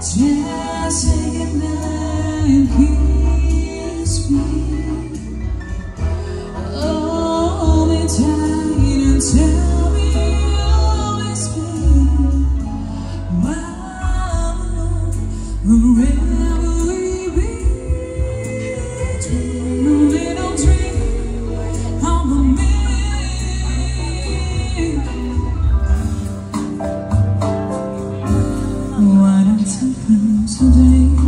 Just say goodnight and kiss me. today.